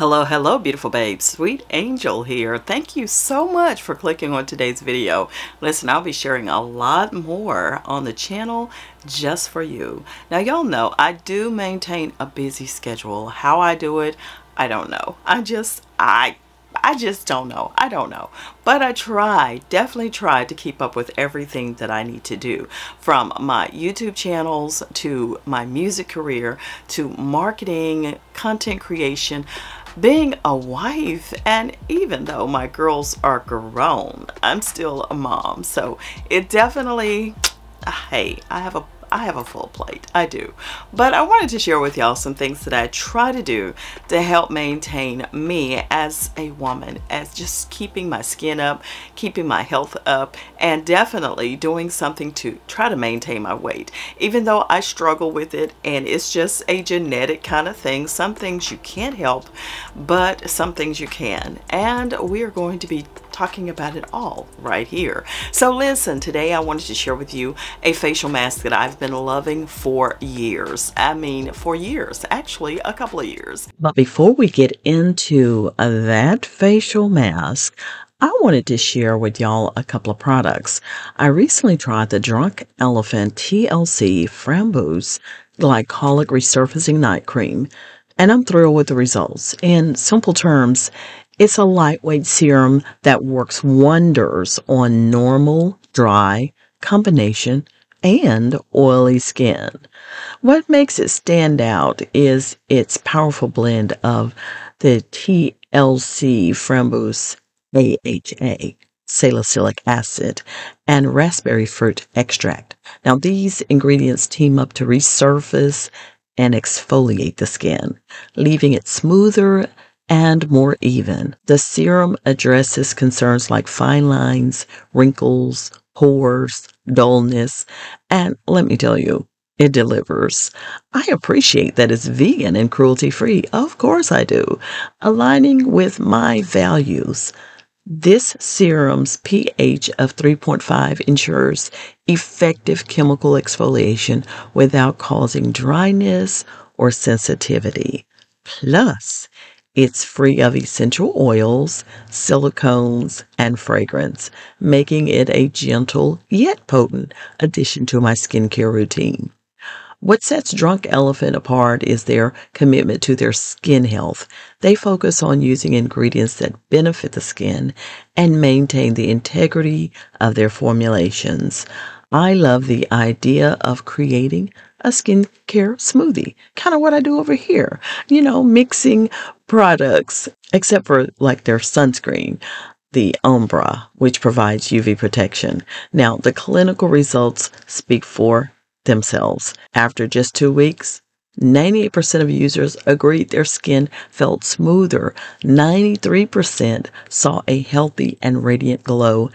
Hello, hello, beautiful babes. Sweet Angel here. Thank you so much for clicking on today's video. Listen, I'll be sharing a lot more on the channel just for you. Now, y'all know I do maintain a busy schedule. How I do it, I don't know. I just, I I just don't know. I don't know. But I try, definitely try to keep up with everything that I need to do from my YouTube channels to my music career to marketing, content creation, being a wife. And even though my girls are grown, I'm still a mom. So it definitely, ah, hey, I have a I have a full plate. I do. But I wanted to share with y'all some things that I try to do to help maintain me as a woman, as just keeping my skin up, keeping my health up, and definitely doing something to try to maintain my weight. Even though I struggle with it and it's just a genetic kind of thing, some things you can't help, but some things you can. And we are going to be talking about it all right here. So listen, today I wanted to share with you a facial mask that I've been loving for years. I mean, for years, actually a couple of years. But before we get into uh, that facial mask, I wanted to share with y'all a couple of products. I recently tried the Drunk Elephant TLC Framboos Glycolic Resurfacing Night Cream, and I'm thrilled with the results. In simple terms, it's a lightweight serum that works wonders on normal, dry, combination, and oily skin. What makes it stand out is its powerful blend of the TLC Framboos AHA, salicylic acid, and raspberry fruit extract. Now, these ingredients team up to resurface and exfoliate the skin, leaving it smoother and more even. The serum addresses concerns like fine lines, wrinkles, pores, dullness, and let me tell you, it delivers. I appreciate that it's vegan and cruelty free. Of course I do. Aligning with my values. This serum's pH of 3.5 ensures effective chemical exfoliation without causing dryness or sensitivity. Plus, it's free of essential oils, silicones, and fragrance, making it a gentle yet potent addition to my skincare routine. What sets Drunk Elephant apart is their commitment to their skin health. They focus on using ingredients that benefit the skin and maintain the integrity of their formulations. I love the idea of creating a skincare smoothie, kind of what I do over here, you know, mixing products, except for like their sunscreen, the Umbra, which provides UV protection. Now, the clinical results speak for themselves. After just two weeks, 98% of users agreed their skin felt smoother. 93% saw a healthy and radiant glow,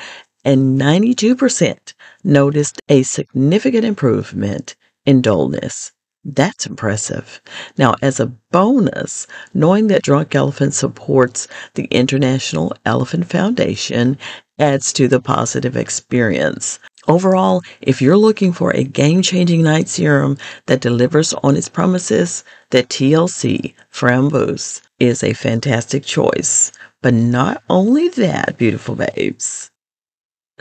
and 92% noticed a significant improvement in dullness. That's impressive. Now, as a bonus, knowing that Drunk Elephant supports the International Elephant Foundation adds to the positive experience. Overall, if you're looking for a game changing night serum that delivers on its promises, the TLC Framboos is a fantastic choice. But not only that, beautiful babes.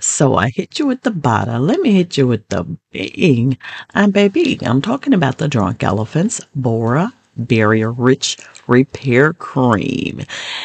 So I hit you with the bada. Let me hit you with the bing. And baby, I'm talking about the Drunk Elephants Bora Barrier Rich Repair Cream.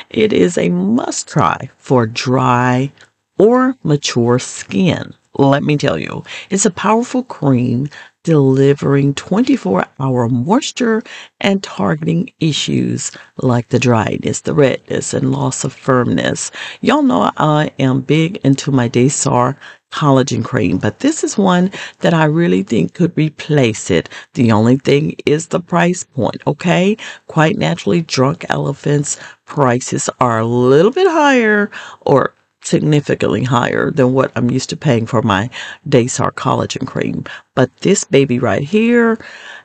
It is a must try for dry or mature skin. Let me tell you, it's a powerful cream delivering 24 hour moisture and targeting issues like the dryness, the redness, and loss of firmness. Y'all know I am big into my Daysar collagen cream, but this is one that I really think could replace it. The only thing is the price point, okay? Quite naturally, Drunk Elephants prices are a little bit higher or significantly higher than what I'm used to paying for my Daysar collagen cream. But this baby right here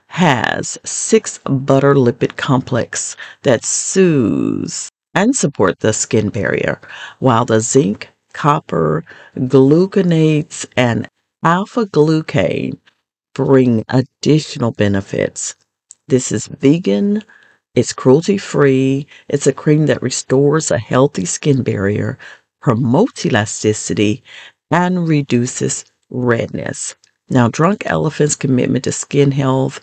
has six butter lipid complex that soothes and support the skin barrier, while the zinc, copper, gluconates, and alpha glucan bring additional benefits. This is vegan, It's cruelty free. It's a cream that restores a healthy skin barrier, promotes elasticity, and reduces redness. Now, Drunk Elephant's commitment to skin health,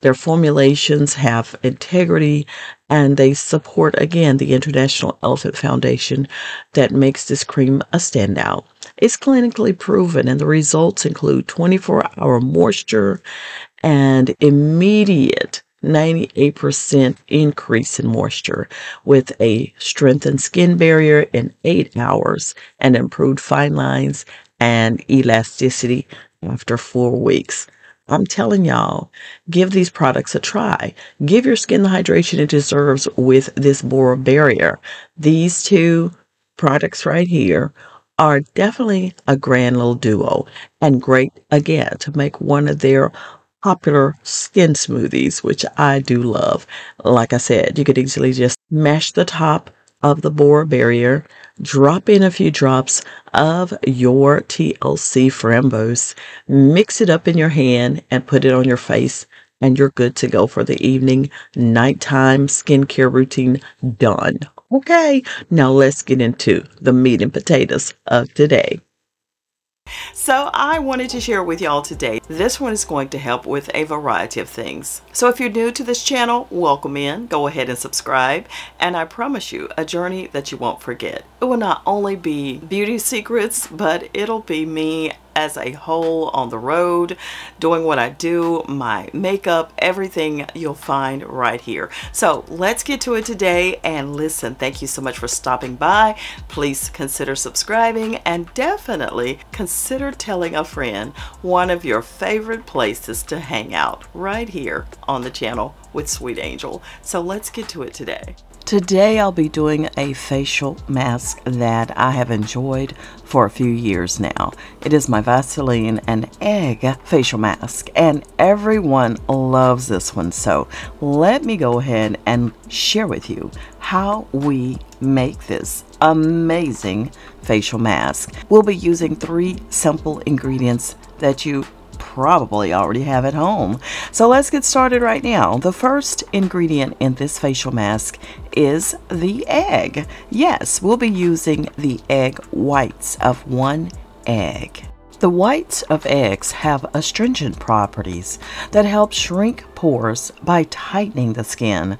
their formulations have integrity and they support again the International Elephant Foundation that makes this cream a standout. It's clinically proven and the results include 24 hour moisture and immediate 98% increase in moisture with a strengthened skin barrier in eight hours and improved fine lines and elasticity after four weeks. I'm telling y'all, give these products a try. Give your skin the hydration it deserves with this Bora Barrier. These two products right here are definitely a grand little duo and great again to make one of their popular skin smoothies, which I do love. Like I said, you could easily just mash the top of the Bora Barrier, drop in a few drops of your TLC Framboos, mix it up in your hand, and put it on your face, and you're good to go for the evening nighttime skincare routine done. Okay, now let's get into the meat and potatoes of today. So I wanted to share with y'all today. This one is going to help with a variety of things. So if you're new to this channel, welcome in. Go ahead and subscribe. And I promise you a journey that you won't forget. It will not only be beauty secrets, but it'll be me as a whole on the road, doing what I do, my makeup, everything you'll find right here. So let's get to it today and listen. Thank you so much for stopping by. Please consider subscribing and definitely consider telling a friend one of your favorite places to hang out right here on the channel with Sweet Angel. So let's get to it today. Today I'll be doing a facial mask that I have enjoyed for a few years now. It is my Vaseline and Egg facial mask and everyone loves this one. So let me go ahead and share with you how we make this amazing facial mask. We'll be using three simple ingredients that you probably already have at home. So let's get started right now. The first ingredient in this facial mask is the egg. Yes, we'll be using the egg whites of one egg. The whites of eggs have astringent properties that help shrink pores by tightening the skin.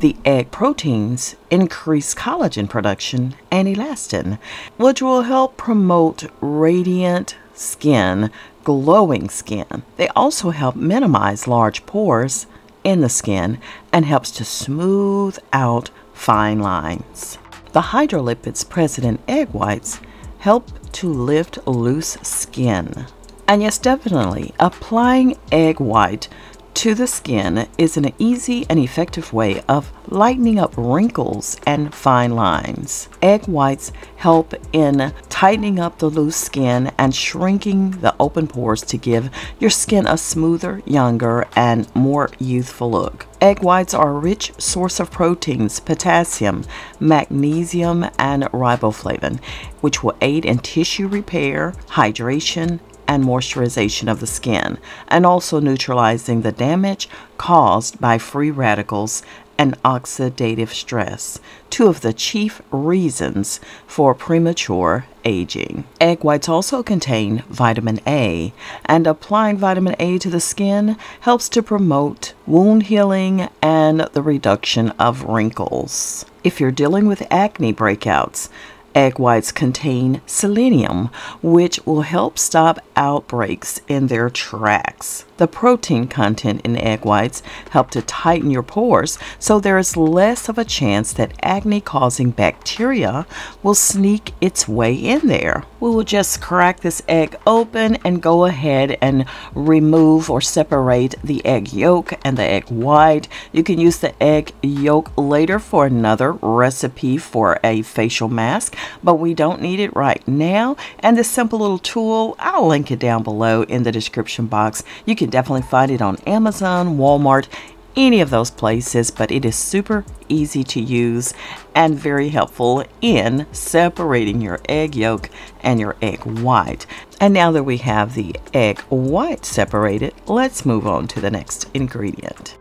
The egg proteins increase collagen production and elastin, which will help promote radiant skin glowing skin. They also help minimize large pores in the skin and helps to smooth out fine lines. The hydrolipids present in egg whites help to lift loose skin. And yes, definitely, applying egg white to the skin is an easy and effective way of lightening up wrinkles and fine lines. Egg whites help in tightening up the loose skin and shrinking the open pores to give your skin a smoother, younger, and more youthful look. Egg whites are a rich source of proteins, potassium, magnesium, and riboflavin, which will aid in tissue repair, hydration, and moisturization of the skin, and also neutralizing the damage caused by free radicals and oxidative stress, two of the chief reasons for premature aging. Egg whites also contain vitamin A, and applying vitamin A to the skin helps to promote wound healing and the reduction of wrinkles. If you're dealing with acne breakouts, Egg whites contain selenium, which will help stop outbreaks in their tracks. The protein content in egg whites help to tighten your pores so there is less of a chance that acne causing bacteria will sneak its way in there. We will just crack this egg open and go ahead and remove or separate the egg yolk and the egg white. You can use the egg yolk later for another recipe for a facial mask, but we don't need it right now. And this simple little tool, I'll link it down below in the description box. You can definitely find it on Amazon, Walmart, any of those places, but it is super easy to use and very helpful in separating your egg yolk and your egg white. And now that we have the egg white separated, let's move on to the next ingredient.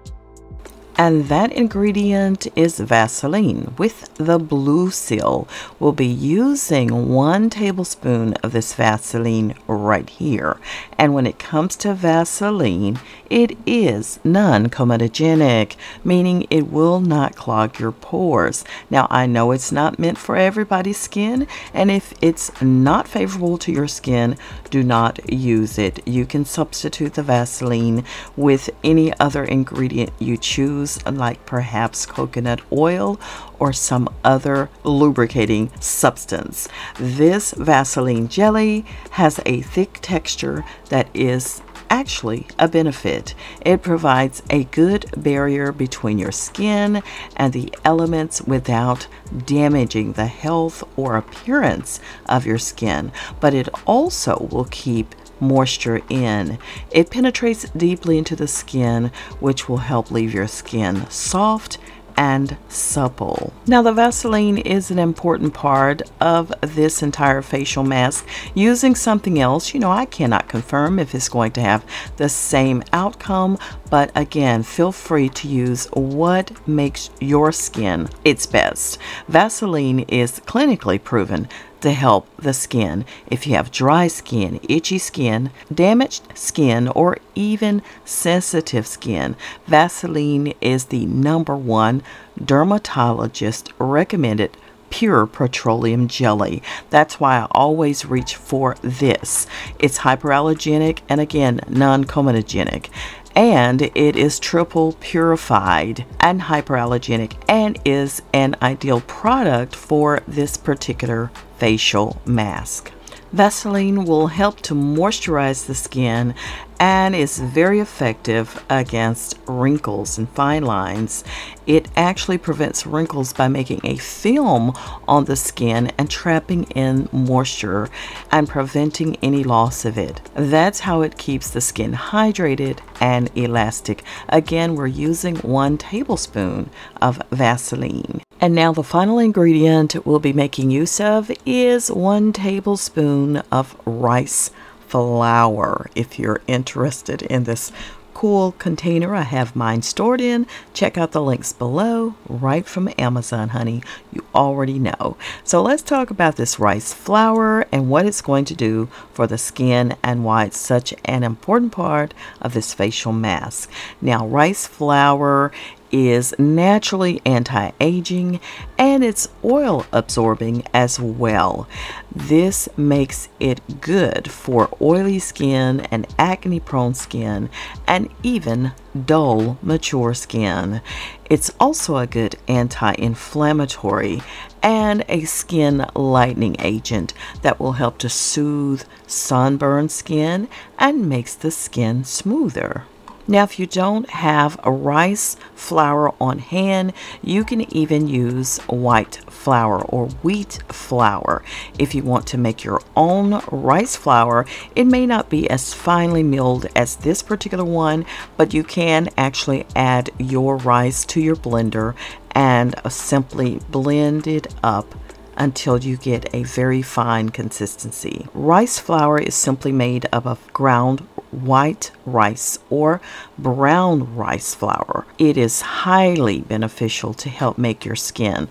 And that ingredient is Vaseline with the blue seal. We'll be using one tablespoon of this Vaseline right here. And when it comes to Vaseline, it is non-comedogenic, meaning it will not clog your pores. Now, I know it's not meant for everybody's skin, and if it's not favorable to your skin, do not use it. You can substitute the Vaseline with any other ingredient you choose, like perhaps coconut oil or some other lubricating substance. This Vaseline jelly has a thick texture that is actually a benefit. It provides a good barrier between your skin and the elements without damaging the health or appearance of your skin, but it also will keep moisture in. It penetrates deeply into the skin, which will help leave your skin soft and supple. Now the Vaseline is an important part of this entire facial mask. Using something else, you know, I cannot confirm if it's going to have the same outcome, but again, feel free to use what makes your skin its best. Vaseline is clinically proven to help the skin. If you have dry skin, itchy skin, damaged skin, or even sensitive skin, Vaseline is the number one dermatologist recommended pure petroleum jelly. That's why I always reach for this. It's hyperallergenic and again non-comedogenic and it is triple purified and hyperallergenic and is an ideal product for this particular facial mask. Vaseline will help to moisturize the skin and is very effective against wrinkles and fine lines. It actually prevents wrinkles by making a film on the skin and trapping in moisture and preventing any loss of it. That's how it keeps the skin hydrated and elastic. Again, we're using one tablespoon of Vaseline. And now the final ingredient we'll be making use of is one tablespoon of rice flour. If you're interested in this cool container I have mine stored in, check out the links below, right from Amazon, honey. You already know. So let's talk about this rice flour and what it's going to do for the skin and why it's such an important part of this facial mask. Now, rice flour is naturally anti-aging and it's oil absorbing as well. This makes it good for oily skin and acne prone skin and even dull mature skin. It's also a good anti-inflammatory and a skin lightening agent that will help to soothe sunburned skin and makes the skin smoother. Now, if you don't have a rice flour on hand, you can even use white flour or wheat flour. If you want to make your own rice flour, it may not be as finely milled as this particular one, but you can actually add your rice to your blender and simply blend it up until you get a very fine consistency. Rice flour is simply made up of ground white rice or brown rice flour. It is highly beneficial to help make your skin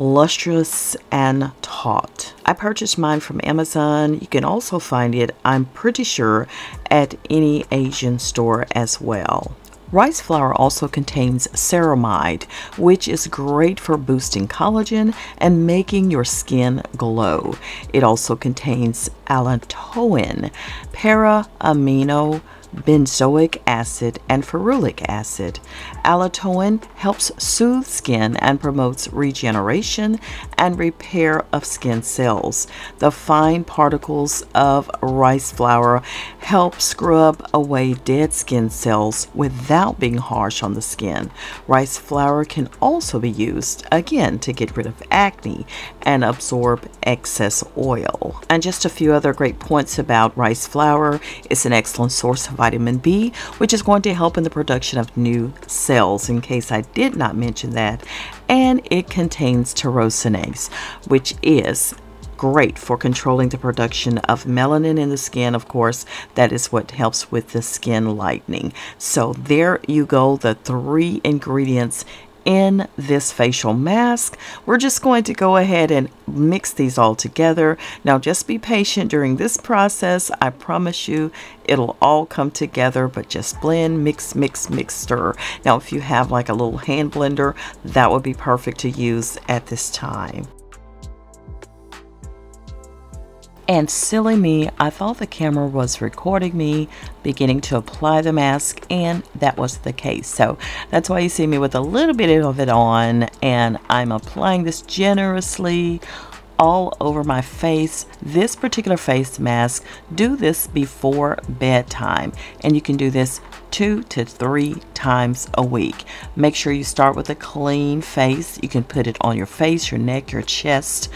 lustrous and taut. I purchased mine from Amazon. You can also find it, I'm pretty sure, at any Asian store as well. Rice flour also contains ceramide, which is great for boosting collagen and making your skin glow. It also contains allantoin, para-amino benzoic acid, and ferulic acid. Allantoin helps soothe skin and promotes regeneration and repair of skin cells. The fine particles of rice flour help scrub away dead skin cells without being harsh on the skin. Rice flour can also be used, again, to get rid of acne and absorb excess oil. And just a few other great points about rice flour. It's an excellent source of vitamin B, which is going to help in the production of new cells, in case I did not mention that. And it contains tyrosinase, which is great for controlling the production of melanin in the skin. Of course, that is what helps with the skin lightening. So there you go, the three ingredients in this facial mask. We're just going to go ahead and mix these all together. Now just be patient during this process. I promise you it'll all come together, but just blend, mix, mix, mix, stir. Now if you have like a little hand blender, that would be perfect to use at this time. And silly me, I thought the camera was recording me beginning to apply the mask and that was the case. So that's why you see me with a little bit of it on and I'm applying this generously all over my face. This particular face mask, do this before bedtime and you can do this two to three times a week. Make sure you start with a clean face. You can put it on your face, your neck, your chest,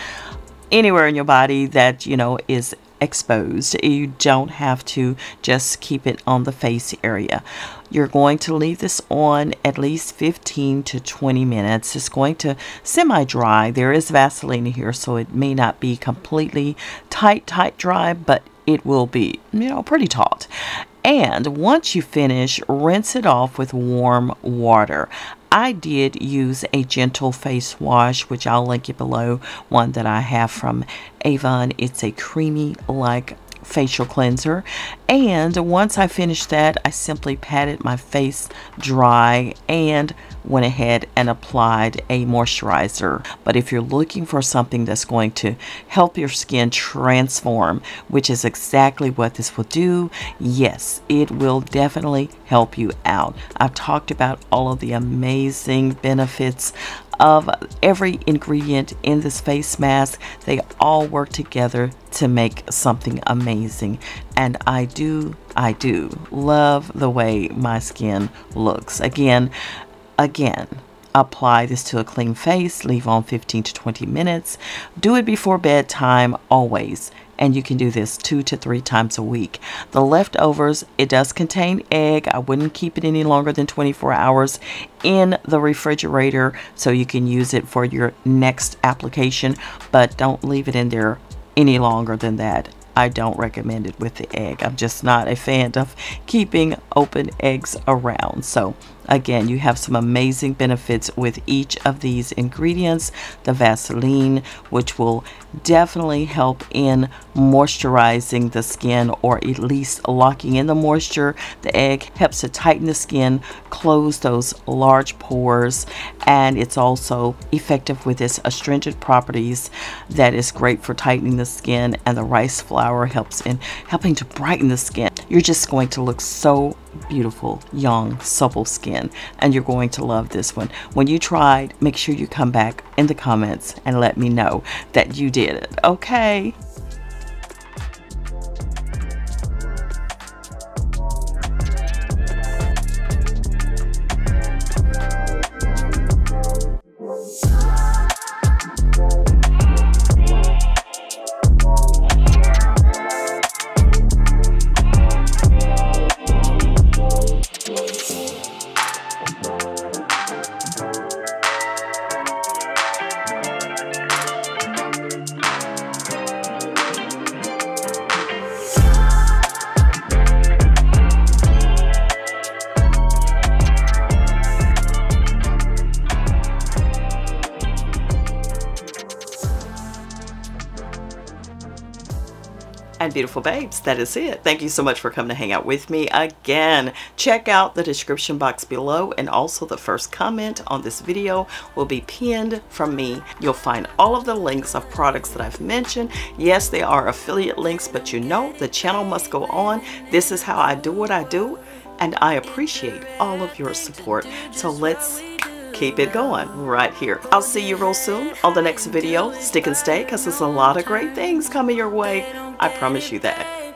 anywhere in your body that, you know, is exposed. You don't have to just keep it on the face area. You're going to leave this on at least 15 to 20 minutes. It's going to semi-dry. There is Vaseline here, so it may not be completely tight, tight dry, but it will be, you know, pretty taut. And once you finish, rinse it off with warm water. I did use a gentle face wash, which I'll link you below, one that I have from Avon. It's a creamy like facial cleanser. And once I finished that I simply patted my face dry and went ahead and applied a moisturizer. But if you're looking for something that's going to help your skin transform which is exactly what this will do yes it will definitely help you out. I've talked about all of the amazing benefits of every ingredient in this face mask. They all work together to make something amazing. And I do, I do love the way my skin looks. Again, again, apply this to a clean face, leave on 15 to 20 minutes. Do it before bedtime always and you can do this two to three times a week. The leftovers, it does contain egg. I wouldn't keep it any longer than 24 hours in the refrigerator so you can use it for your next application, but don't leave it in there any longer than that. I don't recommend it with the egg. I'm just not a fan of keeping open eggs around. So Again, you have some amazing benefits with each of these ingredients. The Vaseline, which will definitely help in moisturizing the skin or at least locking in the moisture. The egg helps to tighten the skin, close those large pores, and it's also effective with its astringent properties that is great for tightening the skin and the rice flour helps in helping to brighten the skin. You're just going to look so beautiful, young, supple skin, and you're going to love this one. When you tried, make sure you come back in the comments and let me know that you did it, okay? And beautiful babes. That is it. Thank you so much for coming to hang out with me again. Check out the description box below and also the first comment on this video will be pinned from me. You'll find all of the links of products that I've mentioned. Yes they are affiliate links but you know the channel must go on. This is how I do what I do and I appreciate all of your support. So let's keep it going right here. I'll see you real soon on the next video. Stick and stay because there's a lot of great things coming your way. I promise you that.